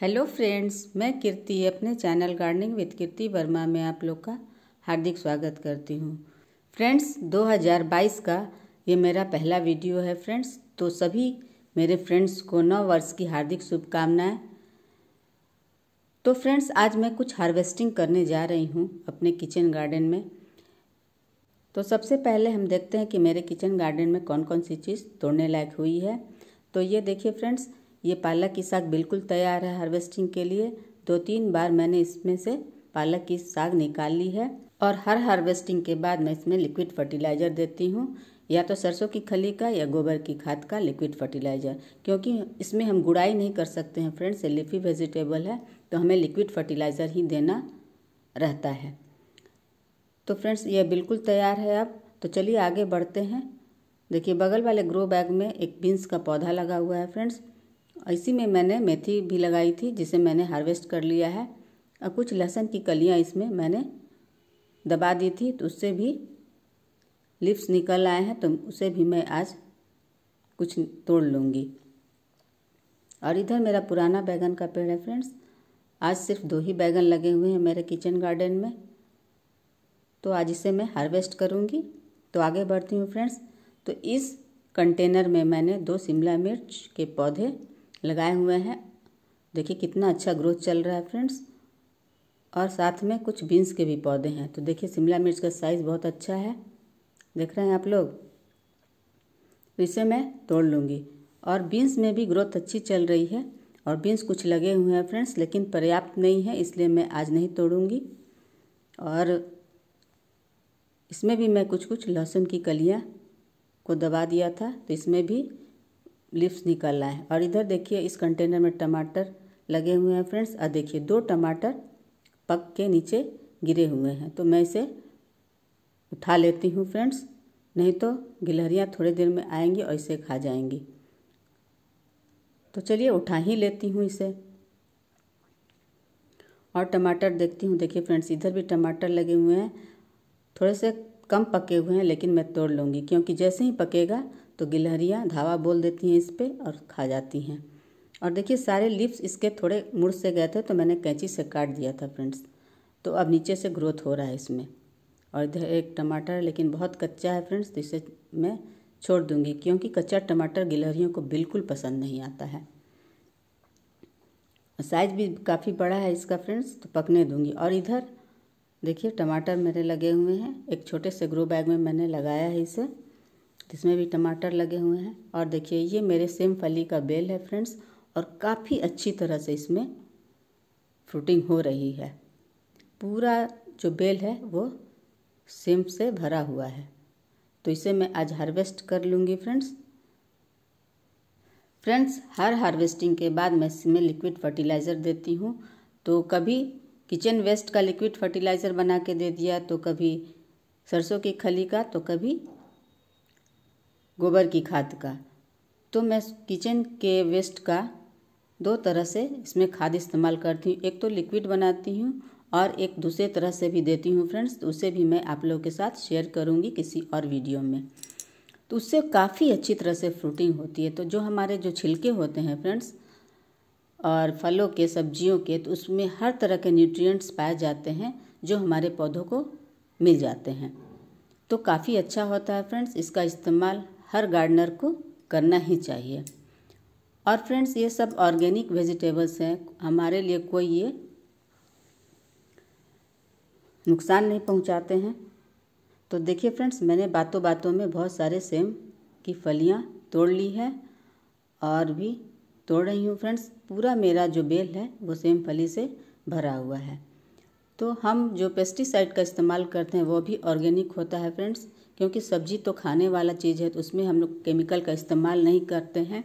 Hello friends, मैं कीर्ति अपने channel gardening with Kirti Verma में आप लोग का हार्दिक स्वागत करती हूँ। फ्रेंड्स 2022 का ये मेरा पहला वीडियो है फ्रेंड्स तो सभी मेरे फ्रेंड्स को नौ वर्ष की हार्दिक शुभकामनाएँ। तो फ्रेंड्स, आज मैं कुछ हार्वेस्टिंग करने जा रही हूँ अपने किचन गार्डन में। तो सबसे पहले हम देखते हैं कि मेरे किचन गार्डन में कौन कौन सी चीज़ तोड़ने लायक हुई है। तो ये देखिए फ्रेंड्स ये पालक की साग बिल्कुल तैयार है हार्वेस्टिंग के लिए। दो तीन बार मैंने इसमें से पालक की साग निकाल ली है और हर हार्वेस्टिंग के बाद मैं इसमें लिक्विड फर्टिलाइज़र देती हूँ। या तो सरसों की खली का या गोबर की खाद का लिक्विड फर्टिलाइज़र, क्योंकि इसमें हम गुड़ाई नहीं कर सकते हैं फ्रेंड्स, ये लिफी वेजिटेबल है तो हमें लिक्विड फर्टिलाइज़र ही देना रहता है। तो फ्रेंड्स, ये बिल्कुल तैयार है अब। तो चलिए आगे बढ़ते हैं। देखिए, बगल वाले ग्रो बैग में एक बीन्स का पौधा लगा हुआ है फ्रेंड्स। इसी में मैंने मेथी भी लगाई थी, जिसे मैंने हार्वेस्ट कर लिया है। और कुछ लहसुन की कलियाँ इसमें मैंने दबा दी थी तो उससे भी लिप्स निकल आए हैं तो उसे भी मैं आज कुछ तोड़ लूँगी। और इधर मेरा पुराना बैगन का पेड़ है फ्रेंड्स। आज सिर्फ़ दो ही बैगन लगे हुए हैं मेरे किचन गार्डन में। तो आज इसे मैं हार्वेस्ट करूँगी। तो आगे बढ़ती हूँ फ्रेंड्स। तो इस कंटेनर में मैंने दो शिमला मिर्च के पौधे लगाए हुए हैं। देखिए कितना अच्छा ग्रोथ चल रहा है फ्रेंड्स और साथ में कुछ बीन्स के भी पौधे हैं। तो देखिए शिमला मिर्च का साइज़ बहुत अच्छा है। देख रहे हैं आप लोग? तो इसे मैं तोड़ लूँगी। और बीन्स में भी ग्रोथ अच्छी चल रही है। और बीन्स कुछ लगे हुए हैं फ्रेंड्स लेकिन पर्याप्त नहीं है, इसलिए मैं आज नहीं तोड़ूँगी। और इसमें भी मैं कुछ कुछ लहसुन की कलियाँ को दबा दिया था तो इसमें भी लिप्स निकल रहा है। और इधर देखिए, इस कंटेनर में टमाटर लगे हुए हैं फ्रेंड्स और देखिए, दो टमाटर पक के नीचे गिरे हुए हैं। तो मैं इसे उठा लेती हूँ फ्रेंड्स नहीं तो गिलहरियाँ थोड़ी देर में आएँगी और इसे खा जाएँगी। तो चलिए, उठा ही लेती हूँ इसे। और टमाटर देखती हूँ। देखिए फ्रेंड्स इधर भी टमाटर लगे हुए हैं। थोड़े से कम पके हुए हैं, लेकिन मैं तोड़ लूँगी, क्योंकि जैसे ही पकेगा तो गिलहरियाँ धावा बोल देती हैं इस पर और खा जाती हैं। और देखिए, सारे लिप्स इसके थोड़े मुड़ से गए थे तो मैंने कैंची से काट दिया था फ्रेंड्स तो अब नीचे से ग्रोथ हो रहा है इसमें। और इधर एक टमाटर है, लेकिन बहुत कच्चा है फ्रेंड्स तो इसे मैं छोड़ दूँगी, क्योंकि कच्चा टमाटर गिलहरियों को बिल्कुल पसंद नहीं आता है। साइज़ भी काफ़ी बड़ा है इसका फ्रेंड्स तो पकने दूँगी। और इधर देखिए, टमाटर मेरे लगे हुए हैं। एक छोटे से ग्रो बैग में मैंने लगाया है इसे। इसमें भी टमाटर लगे हुए हैं। और देखिए, ये मेरे सेम फली का बेल है फ्रेंड्स, और काफ़ी अच्छी तरह से इसमें फ्रूटिंग हो रही है। पूरा जो बेल है, वो सेम से भरा हुआ है। तो इसे मैं आज हार्वेस्ट कर लूँगी फ्रेंड्स। फ्रेंड्स, हर हार्वेस्टिंग के बाद मैं इसमें लिक्विड फर्टिलाइज़र देती हूँ। तो कभी किचन वेस्ट का लिक्विड फर्टिलाइज़र बना के दे दिया तो कभी सरसों की खली का तो कभी गोबर की खाद का। तो मैं किचन के वेस्ट का दो तरह से इसमें खाद इस्तेमाल करती हूँ। एक तो लिक्विड बनाती हूँ और एक दूसरे तरह से भी देती हूँ फ्रेंड्स तो उसे भी मैं आप लोगों के साथ शेयर करूँगी किसी और वीडियो में। तो उससे काफ़ी अच्छी तरह से फ्रूटिंग होती है। तो जो हमारे जो छिलके होते हैं फ्रेंड्स और फलों के, सब्जियों के तो उसमें हर तरह के न्यूट्रिएंट्स पाए जाते हैं जो हमारे पौधों को मिल जाते हैं। तो काफ़ी अच्छा होता है फ्रेंड्स इसका इस्तेमाल हर गार्डनर को करना ही चाहिए। और फ्रेंड्स ये सब ऑर्गेनिक वेजिटेबल्स हैं। हमारे लिए कोई ये नुकसान नहीं पहुंचाते हैं। तो देखिए फ्रेंड्स मैंने बातों बातों में बहुत सारे सेम की फलियाँ तोड़ ली है और भी तोड़ रही हूँ फ्रेंड्स पूरा मेरा जो बेल है, वो सेम फली से भरा हुआ है। तो हम जो पेस्टिसाइड का इस्तेमाल करते हैं, वो भी ऑर्गेनिक होता है फ्रेंड्स क्योंकि सब्ज़ी तो खाने वाला चीज़ है तो उसमें हम लोग केमिकल का इस्तेमाल नहीं करते हैं।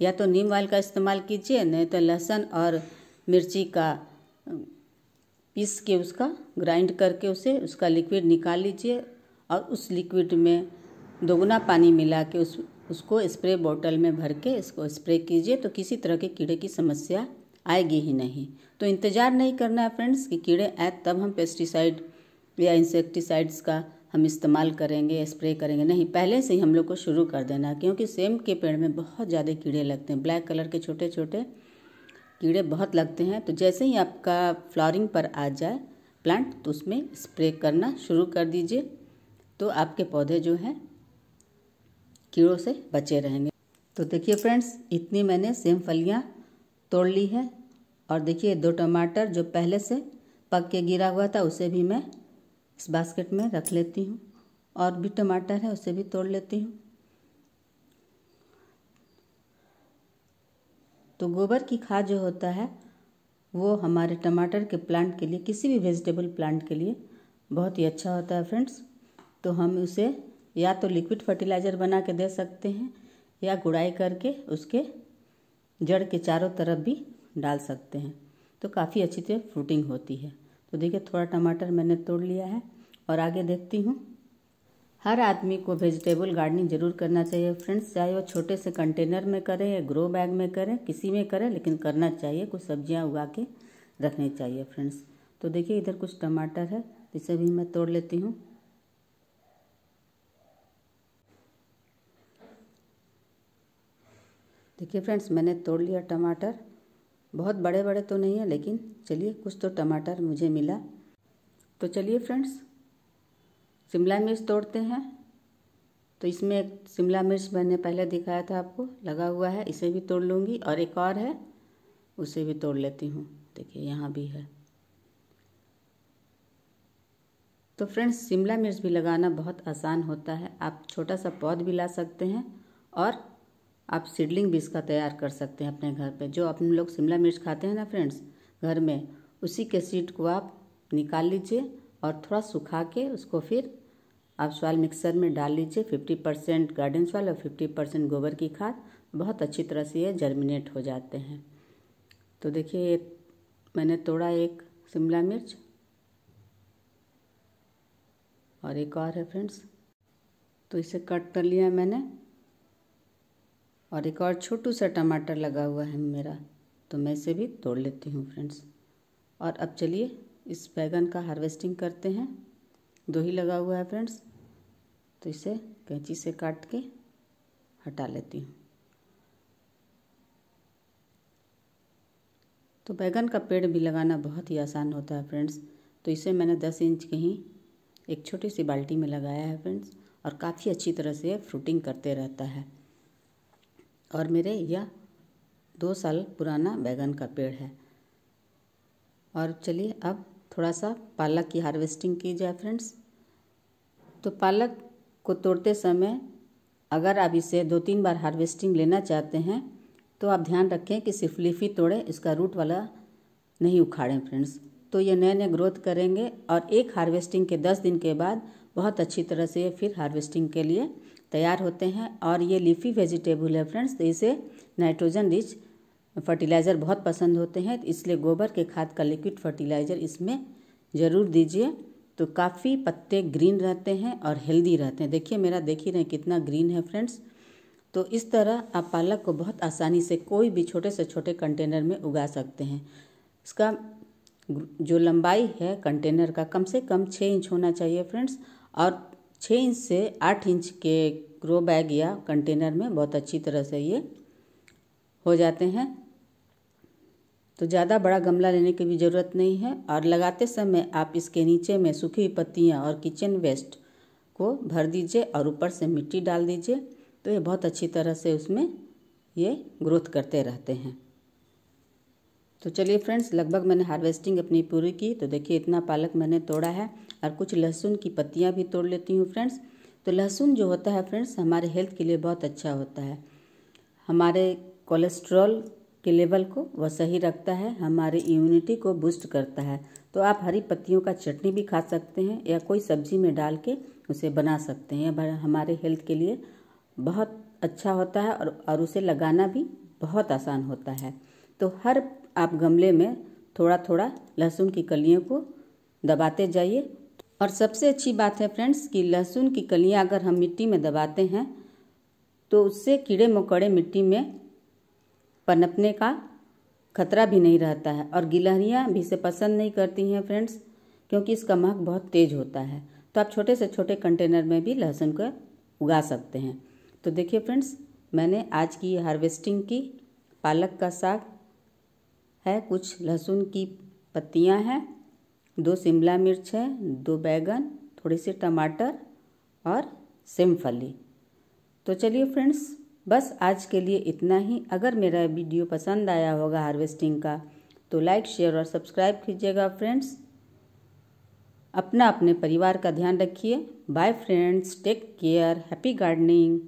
या तो नीम ऑयल का इस्तेमाल कीजिए, नहीं तो लहसुन और मिर्ची का पीस के उसका ग्राइंड करके उसे, उसका लिक्विड निकाल लीजिए और उस लिक्विड में दोगुना पानी मिला के उस, उसको स्प्रे बोतल में भर के इसको स्प्रे कीजिए तो किसी तरह के कीड़े की समस्या आएगी ही नहीं। तो इंतज़ार नहीं करना है फ्रेंड्स कि कीड़े आए तब हम पेस्टिसाइड या इंसेक्टिसाइड्स का हम इस्तेमाल करेंगे स्प्रे करेंगे। नहीं, पहले से ही हम लोग को शुरू कर देना क्योंकि सेम के पेड़ में बहुत ज़्यादा कीड़े लगते हैं। ब्लैक कलर के छोटे छोटे कीड़े बहुत लगते हैं। तो जैसे ही आपका फ्लावरिंग पर आ जाए प्लांट तो उसमें स्प्रे करना शुरू कर दीजिए। तो आपके पौधे जो हैं, कीड़ों से बचे रहेंगे। तो देखिए फ्रेंड्स इतनी मैंने सेम फलियाँ तोड़ ली है। और देखिए दो टमाटर जो पहले से पक के गिरा हुआ था, उसे भी मैं इस बास्केट में रख लेती हूँ और भी टमाटर है उसे भी तोड़ लेती हूँ। तो गोबर की खाद जो होता है, वो हमारे टमाटर के प्लांट के लिए, किसी भी वेजिटेबल प्लांट के लिए बहुत ही अच्छा होता है फ्रेंड्स। तो हम उसे या तो लिक्विड फर्टिलाइज़र बना के दे सकते हैं या गुड़ाई करके उसके जड़ के चारों तरफ़ भी डाल सकते हैं। तो काफ़ी अच्छी तरह फ्रूटिंग होती है। तो देखिए, थोड़ा टमाटर मैंने तोड़ लिया है और आगे देखती हूँ। हर आदमी को वेजिटेबल गार्डनिंग ज़रूर करना चाहिए। फ्रेंड्स चाहे वो छोटे से कंटेनर में करें या ग्रो बैग में करें, किसी में करें, लेकिन करना चाहिए, कुछ सब्ज़ियाँ उगा के रखनी चाहिए फ्रेंड्स तो देखिए, इधर कुछ टमाटर है, इसे भी मैं तोड़ लेती हूँ। देखिए फ्रेंड्स मैंने तोड़ लिया टमाटर। बहुत बड़े बड़े तो नहीं है, लेकिन चलिए, कुछ तो टमाटर मुझे मिला। तो चलिए फ्रेंड्स, शिमला मिर्च तोड़ते हैं। तो इसमें एक शिमला मिर्च मैंने पहले दिखाया था आपको, लगा हुआ है, इसे भी तोड़ लूँगी। और एक और है, उसे भी तोड़ लेती हूँ। देखिए, यहाँ भी है। तो फ्रेंड्स, शिमला मिर्च भी लगाना बहुत आसान होता है। आप छोटा सा पौध भी ला सकते हैं, और आप सीडलिंग भी इसका तैयार कर सकते हैं अपने घर पे। जो अपन लोग शिमला मिर्च खाते हैं ना फ्रेंड्स, घर में, उसी के सीड को आप निकाल लीजिए और थोड़ा सुखा के उसको फिर आप सॉइल मिक्सर में डाल लीजिए। फिफ्टी परसेंट गार्डन सॉइल और फिफ्टी परसेंट गोबर की खाद बहुत अच्छी तरह से ये जर्मिनेट हो जाते हैं। तो देखिए मैंने तोड़ा एक शिमला मिर्च। और एक और है फ्रेंड्स। तो इसे कट कर लिया मैंने। और एक और छोटू सा टमाटर लगा हुआ है मेरा तो मैं इसे भी तोड़ लेती हूँ फ्रेंड्स और अब चलिए, इस बैगन का हार्वेस्टिंग करते हैं। दो ही लगा हुआ है फ्रेंड्स तो इसे कैंची से काट के हटा लेती हूँ। तो बैगन का पेड़ भी लगाना बहुत ही आसान होता है फ्रेंड्स तो इसे मैंने दस इंच के ही एक छोटी सी बाल्टी में लगाया है फ्रेंड्स और काफ़ी अच्छी तरह से फ्रूटिंग करते रहता है। और मेरे यह दो साल पुराना बैगन का पेड़ है। और चलिए अब थोड़ा सा पालक की हार्वेस्टिंग की जाए फ्रेंड्स तो पालक को तोड़ते समय अगर आप इसे दो तीन बार हार्वेस्टिंग लेना चाहते हैं तो आप ध्यान रखें कि सिर्फ़ लीफी तोड़ें, इसका रूट वाला नहीं उखाड़ें फ्रेंड्स तो ये नए नए ग्रोथ करेंगे और एक हार्वेस्टिंग के दस दिन के बाद बहुत अच्छी तरह से फिर हार्वेस्टिंग के लिए तैयार होते हैं और ये लीफी वेजिटेबल है फ्रेंड्स तो इसे नाइट्रोजन रिच फर्टिलाइज़र बहुत पसंद होते हैं, इसलिए गोबर के खाद का लिक्विड फर्टिलाइज़र इसमें ज़रूर दीजिए। तो काफ़ी पत्ते ग्रीन रहते हैं और हेल्दी रहते हैं। देखिए मेरा, देख ही रहे कितना ग्रीन है फ्रेंड्स। तो इस तरह आप पालक को बहुत आसानी से कोई भी छोटे से छोटे कंटेनर में उगा सकते हैं। इसका जो लंबाई है कंटेनर का, कम से कम छः इंच होना चाहिए फ्रेंड्स। और छः इंच से आठ इंच के ग्रो बैग या कंटेनर में बहुत अच्छी तरह से ये हो जाते हैं। तो ज़्यादा बड़ा गमला लेने की भी ज़रूरत नहीं है और लगाते समय आप इसके नीचे में सूखी पत्तियाँ और किचन वेस्ट को भर दीजिए और ऊपर से मिट्टी डाल दीजिए। तो ये बहुत अच्छी तरह से उसमें ये ग्रोथ करते रहते हैं। तो चलिए फ्रेंड्स लगभग मैंने हार्वेस्टिंग अपनी पूरी की। तो देखिए इतना पालक मैंने तोड़ा है। और कुछ लहसुन की पत्तियाँ भी तोड़ लेती हूँ फ्रेंड्स। तो लहसुन जो होता है फ्रेंड्स, हमारे हेल्थ के लिए बहुत अच्छा होता है। हमारे कोलेस्ट्रॉल के लेवल को वह सही रखता है, हमारी इम्यूनिटी को बूस्ट करता है। तो आप हरी पत्तियों का चटनी भी खा सकते हैं या कोई सब्ज़ी में डाल के उसे बना सकते हैं। यह हमारे हेल्थ के लिए बहुत अच्छा होता है और और उसे लगाना भी बहुत आसान होता है। तो हर आप गमले में थोड़ा थोड़ा लहसुन की कलियों को दबाते जाइए और सबसे अच्छी बात है फ्रेंड्स कि लहसुन की कलियाँ अगर हम मिट्टी में दबाते हैं तो उससे कीड़े मकोड़े मिट्टी में पनपने का खतरा भी नहीं रहता है और गिलहरियाँ भी इसे पसंद नहीं करती हैं फ्रेंड्स, क्योंकि इसका महक बहुत तेज होता है। तो आप छोटे से छोटे कंटेनर में भी लहसुन को उगा सकते हैं। तो देखिए फ्रेंड्स, मैंने आज की हार्वेस्टिंग की, पालक का साग है, कुछ लहसुन की पत्तियाँ हैं दो शिमला मिर्च है, दो बैगन, थोड़े से टमाटर और सिमफली। तो चलिए फ्रेंड्स, बस आज के लिए इतना ही। अगर मेरा वीडियो पसंद आया होगा हार्वेस्टिंग का तो लाइक, शेयर और सब्सक्राइब कीजिएगा फ्रेंड्स। अपना अपने परिवार का ध्यान रखिए। Bye friends, take care, happy gardening.